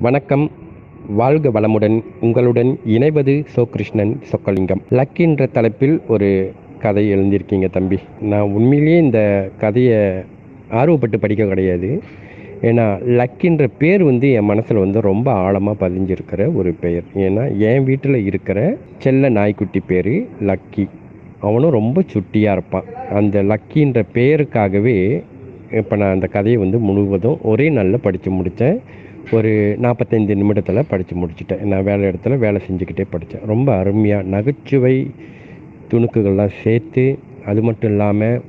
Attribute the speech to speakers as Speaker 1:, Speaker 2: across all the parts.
Speaker 1: வணக்கம். வாழ்க வளமுடன். உங்களுடன் இணைவது சோகிருஷ்ணன் சொக்கலிங்கம். லக் என்ற தலைப்பில் ஒரு கதை எழுந்திருக்கீங்க தம்பி. நான் உண்மையிலேயே இந்த கதையை ஆர்வப்பட்டு படிக்க கிடையாது. ஏன்னா லக்கின்ற பேர் வந்து என் மனசில் வந்து ரொம்ப ஆழமாக பதிஞ்சிருக்கிற ஒரு பெயர் ஏன்னா என் வீட்டில் இருக்கிற செல்ல நாய்க்குட்டி பேர் லக்கி. அவனும் ரொம்ப சுட்டியாக இருப்பான். அந்த லக்கின்ற பெயருக்காகவே இப்போ நான் அந்த கதையை வந்து முழுவதும் ஒரே நாளில் படித்து முடித்தேன் ஒரு நாற்பத்தைந்து நிமிடத்தில் படித்து முடிச்சிட்டேன். நான் வேலை இடத்துல வேலை செஞ்சுக்கிட்டே படித்தேன் ரொம்ப அருமையாக நகைச்சுவை துணுக்குகள்லாம் சேர்த்து அது மட்டும் இல்லாமல்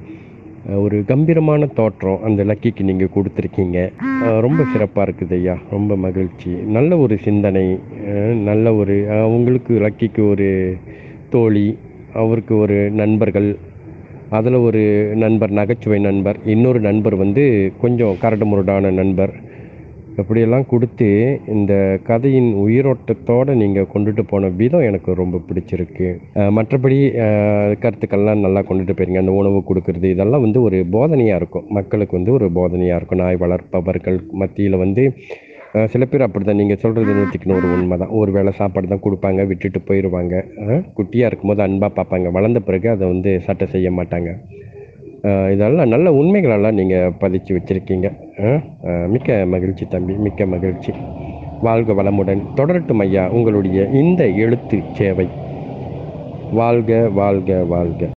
Speaker 1: ஒரு கம்பீரமான தோற்றம் அந்த லக்கிக்கு நீங்கள் கொடுத்துருக்கீங்க. ரொம்ப சிறப்பாக இருக்குது ஐயா. ரொம்ப மகிழ்ச்சி. நல்ல ஒரு சிந்தனை நல்ல ஒரு உங்களுக்கு லக்கிக்கு ஒரு தோழி அவருக்கு ஒரு நண்பர்கள் அதில் ஒரு நண்பர் நகைச்சுவை நண்பர் இன்னொரு நண்பர் வந்து கொஞ்சம் கரடு முரடான நண்பர். இப்படியெல்லாம் கொடுத்து இந்த கதையின் உயிரோட்டத்தோடு நீங்கள் கொண்டுட்டு போன விதம் எனக்கு ரொம்ப பிடிச்சிருக்கு. மற்றபடி கருத்துக்கள்லாம் நல்லா கொண்டுட்டு போயிருங்க. அந்த உணவு கொடுக்கறது இதெல்லாம் வந்து ஒரு போதனையாக இருக்கும். மக்களுக்கு வந்து ஒரு போதனையாக இருக்கும். நாய் வளர்ப்பவர்கள் மத்தியில் வந்து சில பேர் அப்படி தான் நீங்கள் சொல்கிறது நூற்றிக்கு ஒரு உண்மை தான் ஒரு வேளை சாப்பாடு தான் கொடுப்பாங்க விட்டுட்டு போயிடுவாங்க குட்டியாக இருக்கும்போது அன்பாக பார்ப்பாங்க. வளர்ந்த பிறகு அதை வந்து சட்டை செய்ய மாட்டாங்க. இதெல்லாம் நல்ல உண்மைகளெல்லாம் நீங்கள் பதிச்சு வச்சுருக்கீங்க. மிக்க மகிழ்ச்சி தம்பி மிக்க மகிழ்ச்சி. வாழ்க வளமுடன். தொடரட்டும் ஐயா உங்களுடைய இந்த எழுத்து சேவை. வாழ்க வாழ்க வாழ்க.